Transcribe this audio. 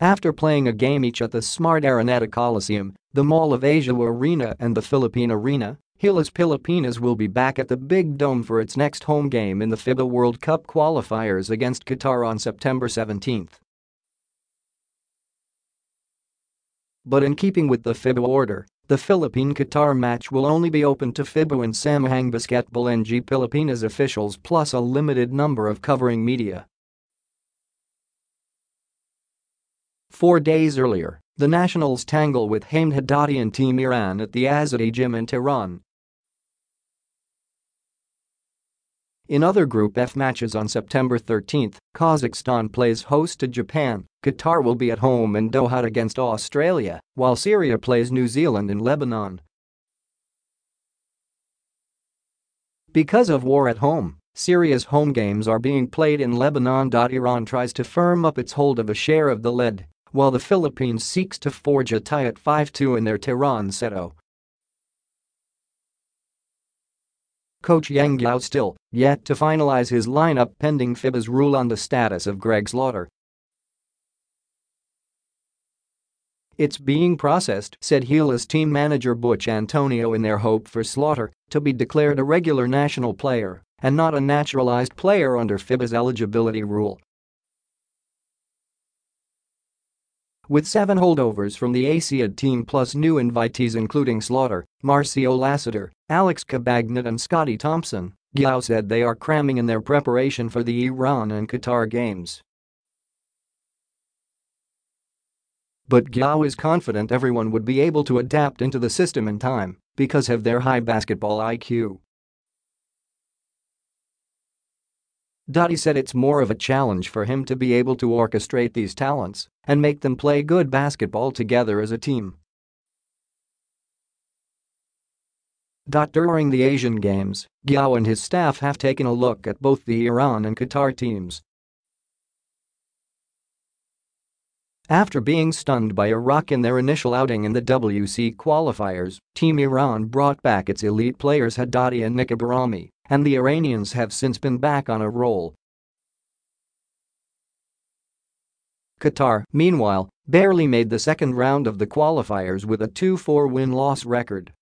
After playing a game each at the Smart Araneta Coliseum, the Mall of Asia Arena and the Philippine Arena, Gilas Pilipinas will be back at the Big Dome for its next home game in the FIBA World Cup qualifiers against Qatar on September 17. But in keeping with the FIBA order, the Philippine-Qatar match will only be open to FIBA and Samahang Basketbol ng Pilipinas officials plus a limited number of covering media. Four days earlier, the Nationals tangle with Hamed Haddadi and Team Iran at the Azadi Gym in Tehran In other Group F matches on September 13, Kazakhstan plays host to Japan, Qatar will be at home in Doha against Australia, while Syria plays New Zealand in Lebanon. Because of war at home, Syria's home games are being played in Lebanon. Iran tries to firm up its hold of a share of the lead, while the Philippines seeks to forge a tie at 5-2 in their Tehran Seto. Coach Yeng Guiao still yet to finalize his lineup pending FIBA's rule on the status of Greg Slaughter. It's being processed, said Gilas team manager Butch Antonio in their hope for Slaughter to be declared a regular national player and not a naturalized player under FIBA's eligibility rule. With seven holdovers from the Asiad team plus new invitees including Slaughter, Marcio Lassiter, Alex Cabagnot and Scottie Thompson, Guiao said they are cramming in their preparation for the Iran and Qatar games. But Guiao is confident everyone would be able to adapt into the system in time because of their high basketball IQ. Dottie said it's more of a challenge for him to be able to orchestrate these talents and make them play good basketball together as a team. During the Asian Games, Guiao and his staff have taken a look at both the Iran and Qatar teams. After being stunned by Iraq in their initial outing in the WC qualifiers, Team Iran brought back its elite players Haddadi and Nikkhah Bahrami and the Iranians have since been back on a roll. Qatar, meanwhile, barely made the second round of the qualifiers with a 2-4 win-loss record.